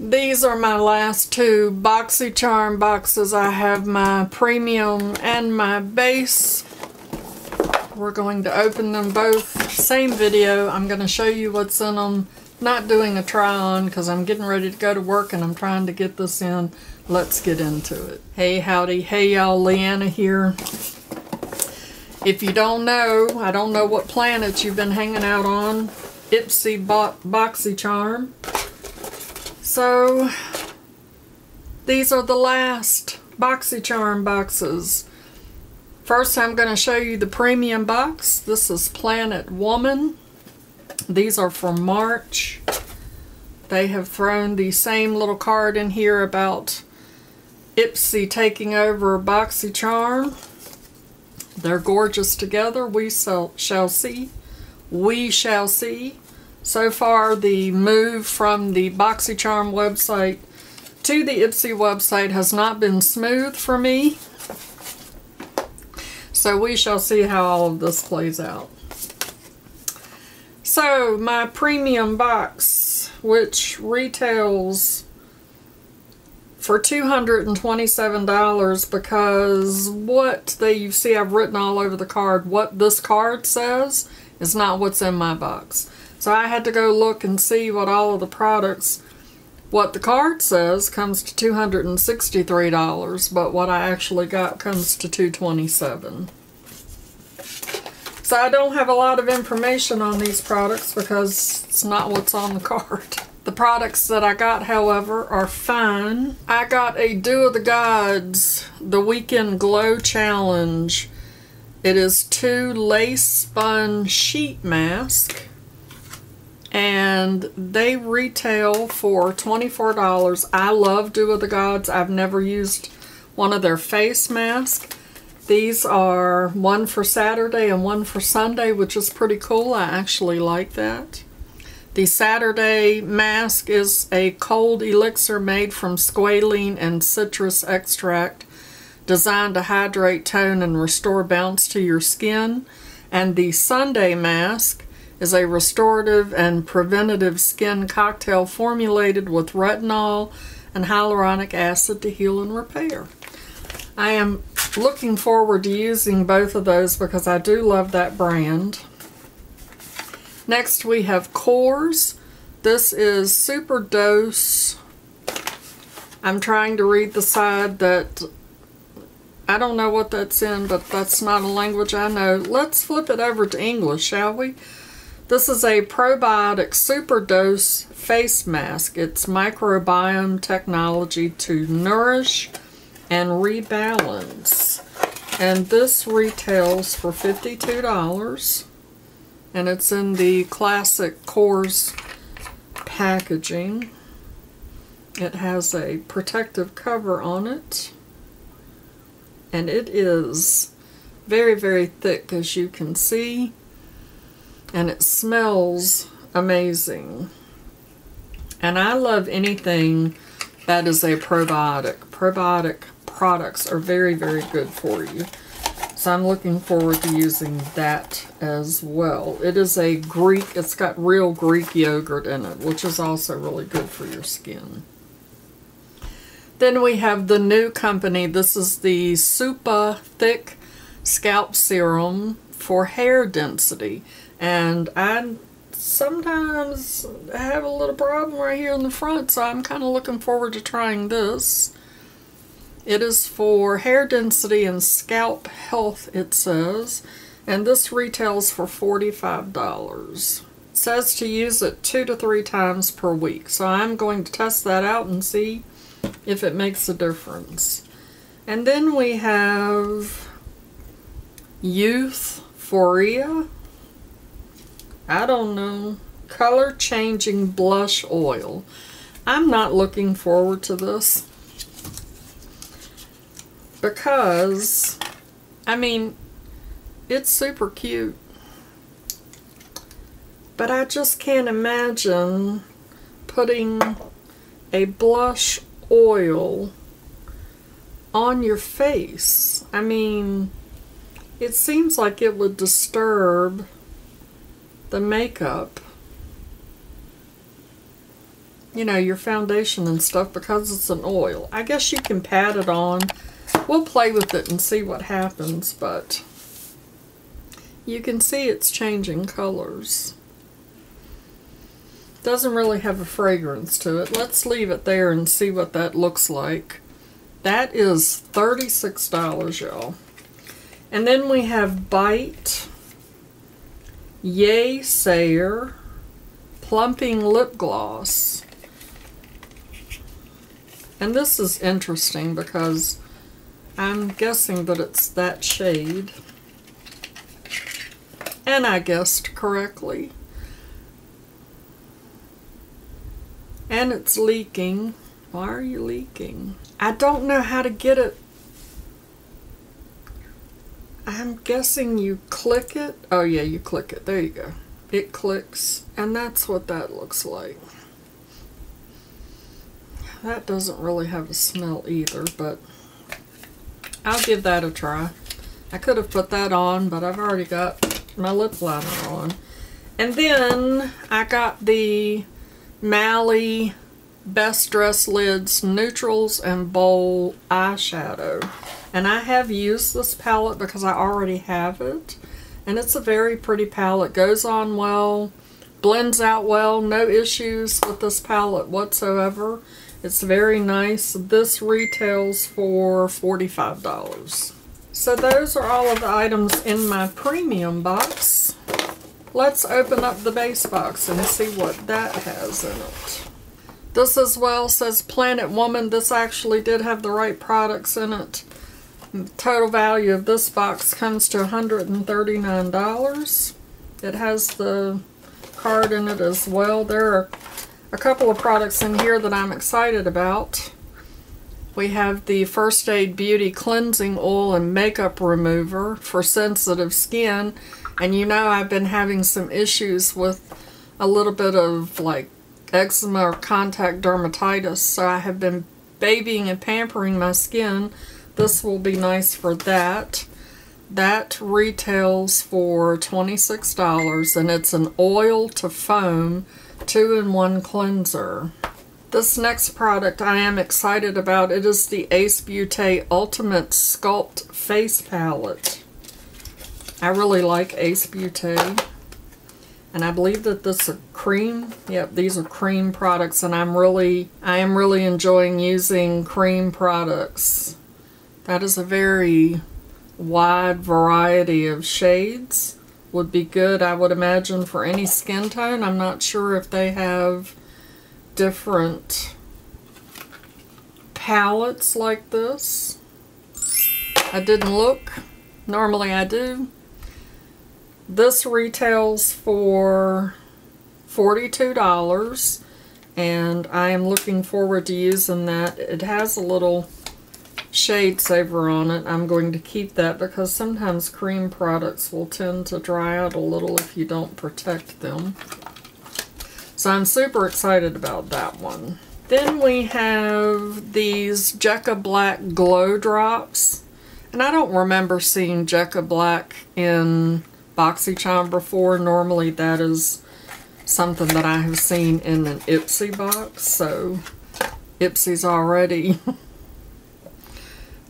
These are my last two BoxyCharm boxes. I have my premium and my base. We're going to open them both. Same video. I'm going to show you what's in them. Not doing a try on because I'm getting ready to go to work and I'm trying to get this in. Let's get into it. Hey howdy. Hey y'all. Leanna here. If you don't know, I don't know what planet you've been hanging out on. Ipsy Bo BoxyCharm. So, these are the last BoxyCharm boxes. First, I'm going to show you the premium box. This is Planet Woman. These are from March. They have thrown the same little card in here about Ipsy taking over BoxyCharm. They're gorgeous together. We shall see. We shall see. So far, the move from the BoxyCharm website to the Ipsy website has not been smooth for me. So we shall see how all of this plays out. So my premium box, which retails for $227 because what they you see I've written all over the card, what this card says is not what's in my box. So I had to go look and see what all of the products, what the card says comes to $263, but what I actually got comes to 227. So I don't have a lot of information on these products because it's not what's on the card. The products that I got, however, are fine. I got a Dew of the Gods, the Weekend Glow Challenge. It is two lace spun sheet masks and they retail for $24. I love Dew of the Gods. I've never used one of their face masks. These are one for Saturday and one for Sunday, which is pretty cool. I actually like that. The Saturday mask is a cold elixir made from squalene and citrus extract designed to hydrate, tone, and restore bounce to your skin. And the Sunday mask is a restorative and preventative skin cocktail formulated with retinol and hyaluronic acid to heal and repair. I am looking forward to using both of those because I do love that brand. Next we have Korres. This is Super Dose. I'm trying to read the side that I don't know what that's in, but that's not a language I know. Let's flip it over to English, shall we? This is a probiotic super dose face mask. It's microbiome technology to nourish and rebalance. And this retails for $52. And it's in the classic Korres packaging. It has a protective cover on it. And it is very, very thick as you can see and it smells amazing. And I love anything that is a probiotic. Probiotic products are very, very good for you. So I'm looking forward to using that as well. It is a Greek, it's got real Greek yogurt in it, which is also really good for your skin. Then we have the new company. This is the Supa Thick Scalp Serum for hair density. And I sometimes have a little problem right here in the front, so I'm kind of looking forward to trying this. It is for hair density and scalp health, it says. And this retails for $45. It says to use it two to three times per week. So I'm going to test that out and see if it makes a difference. And then we have Youth Foria. I don't know, color changing blush oil. I'm not looking forward to this because, I mean, it's super cute. But I just can't imagine putting a blush oil on your face. I mean, it seems like it would disturb the makeup. you know, your foundation and stuff because it's an oil. I guess you can pat it on. We'll play with it and see what happens, but you can see it's changing colors. Doesn't really have a fragrance to it. Let's leave it there and see what that looks like. That is $36, y'all. And then we have Bite, Yay Sayer, Plumping Lip Gloss. And this is interesting because I'm guessing that it's that shade. And I guessed correctly. And it's leaking. Why are you leaking? I don't know how to get it. I'm guessing you click it. Oh yeah, you click it. There you go. It clicks. And that's what that looks like. That doesn't really have a smell either, but I'll give that a try. I could have put that on, but I've already got my lip liner on. And then I got the Mally Best Dress Lids Neutrals and Bowl Eyeshadow. And I have used this palette because I already have it. And it's a very pretty palette. Goes on well, blends out well, no issues with this palette whatsoever. It's very nice. This retails for $45. So those are all of the items in my premium box. Let's open up the base box and see what that has in it. This as well says Planet Woman. This actually did have the right products in it. Total value of this box comes to $139. It has the card in it as well. There are a couple of products in here that I'm excited about. We have the First Aid Beauty Cleansing Oil and Makeup Remover for sensitive skin. And you know I've been having some issues with a little bit of like eczema or contact dermatitis. So I have been babying and pampering my skin. This will be nice for that. That retails for $26 and it's an oil to foam two-in-one cleanser. This next product I am excited about. It is the Ace Beauté Ultimate Sculpt Face Palette. I really like Ace Beauté. And I believe that this is cream. Yep, these are cream products and I'm really, I am really enjoying using cream products. That is a very wide variety of shades would be good, I would imagine, for any skin tone. I'm not sure if they have different palettes like this. I didn't look. Normally I do. This retails for $42 and I am looking forward to using that. It has a little shade saver on it. I'm going to keep that because sometimes cream products will tend to dry out a little if you don't protect them. So I'm super excited about that one. Then we have these Jecca Blac Glow Drops. And I don't remember seeing Jecca Blac in BoxyCharm before. Normally that is something that I have seen in an Ipsy box. So Ipsy's already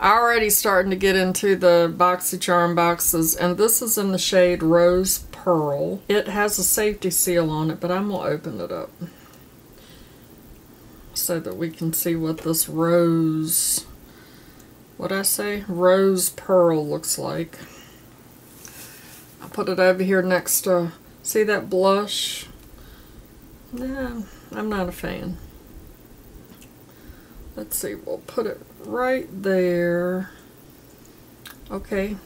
already starting to get into the BoxyCharm boxes, and this is in the shade Rose Pearl. It has a safety seal on it, but I'm going to open it up so that we can see what this rose, what I say, Rose Pearl looks like. I'll put it over here next to, see that blush? Nah, I'm not a fan. Let's see, we'll put it right there. Okay,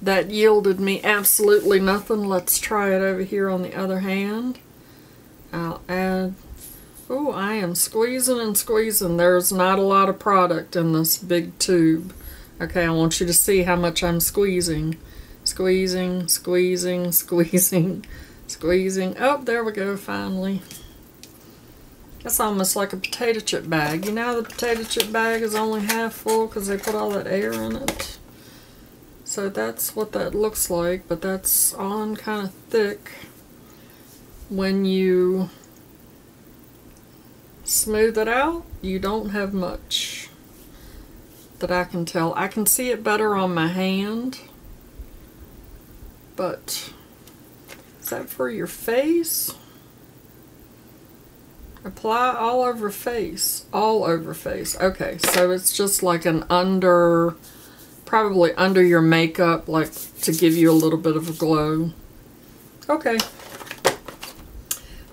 that yielded me absolutely nothing. Let's try it over here on the other hand. I'll add, oh, I am squeezing and squeezing. There's not a lot of product in this big tube. Okay, I want you to see how much I'm squeezing. Squeezing, squeezing, squeezing, squeezing. Oh, there we go, finally. That's almost like a potato chip bag. You know the potato chip bag is only half full because they put all that air in it. So that's what that looks like, but that's on kind of thick when you smooth it out, you don't have much that I can tell. I can see it better on my hand, but is that for your face? Apply all over face, all over face. Okay, so it's just like an under, probably under your makeup, like to give you a little bit of a glow. Okay.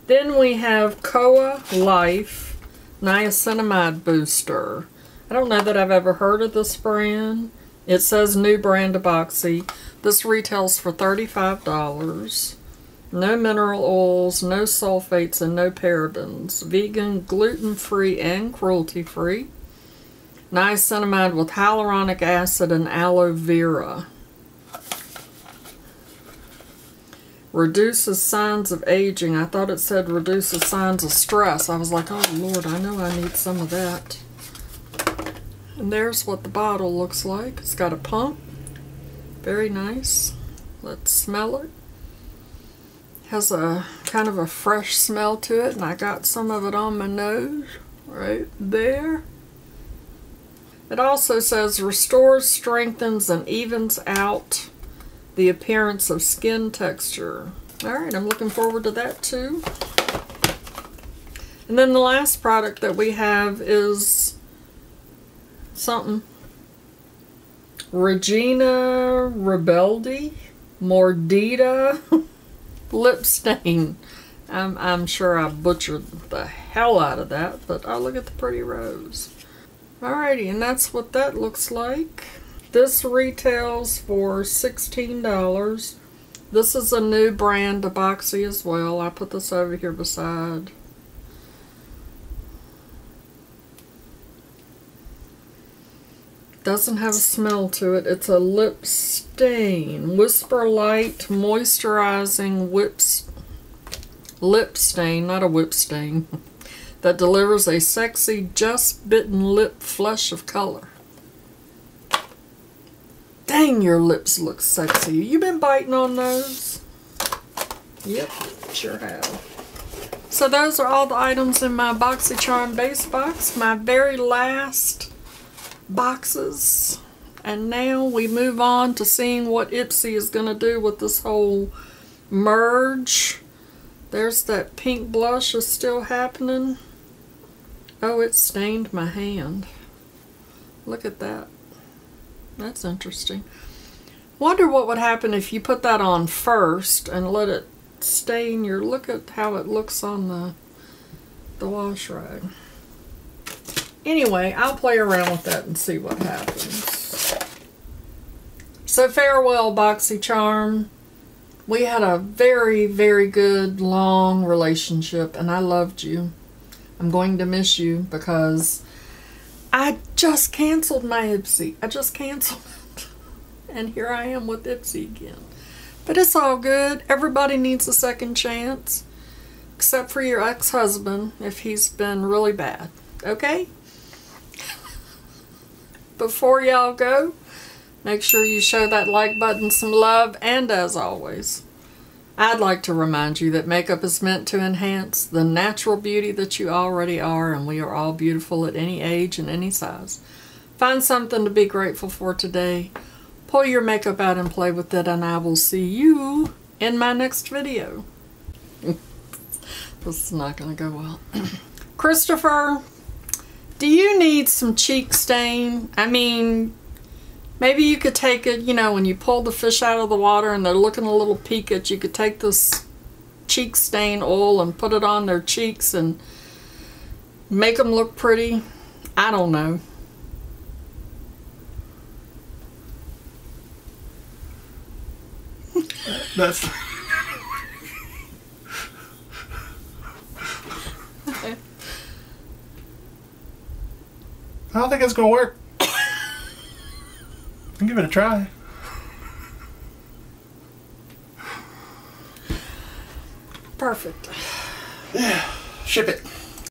Then we have Koa Life Niacinamide Booster. I don't know that I've ever heard of this brand. It says new brand epoxy. This retails for $35. No mineral oils, no sulfates, and no parabens. Vegan, gluten-free, and cruelty-free. Niacinamide with hyaluronic acid and aloe vera. reduces signs of aging. I thought it said reduces signs of stress. I was like, oh Lord, I know I need some of that. And there's what the bottle looks like. It's got a pump. Very nice. Let's smell it. Has a kind of a fresh smell to it, and I got some of it on my nose right there. It also says restores, strengthens, and evens out the appearance of skin texture. All right, I'm looking forward to that too. And then the last product that we have is something. Regina Rebeldi Mordida Lip Stain. I'm, I'm sure I butchered the hell out of that, but oh, look at the pretty rose. Alrighty, and that's what that looks like. This retails for $16. This is a new brand epoxy as well. I put this over here beside. Doesn't have a smell to it. It's a lip stain. Whisper Light Moisturizing Whips Lip Stain, not a whip stain, that delivers a sexy, just bitten lip flush of color. Dang, your lips look sexy. You been biting on those? Yep, sure have. So those are all the items in my BoxyCharm base box. My very last boxes. And now we move on to seeing what Ipsy is going to do with this whole merge. There's that pink blush is still happening. Oh, it stained my hand. Look at that. That's interesting. Wonder what would happen if you put that on first and let it stain your, look at how it looks on the, the wash rag. Anyway, I'll play around with that and see what happens. So farewell, BoxyCharm. We had a very, very good, long relationship, and I loved you. I'm going to miss you because I just canceled my Ipsy. I just canceled it. And here I am with Ipsy again. But it's all good. Everybody needs a second chance. Except for your ex-husband, if he's been really bad. Okay? Before y'all go, make sure you show that like button some love. And as always, I'd like to remind you that makeup is meant to enhance the natural beauty that you already are, and we are all beautiful at any age and any size. Find something to be grateful for today. Pull your makeup out and play with it, and I will see you in my next video. this is not going to go well. Christopher, do you need some cheek stain? I mean, Maybe you could take it, you know, when you pull the fish out of the water and they're looking a little peaked, you could take this cheek stain oil and put it on their cheeks and make them look pretty. I don't know. That's. I don't think it's gonna work. Give it a try. Perfect. Yeah, ship it.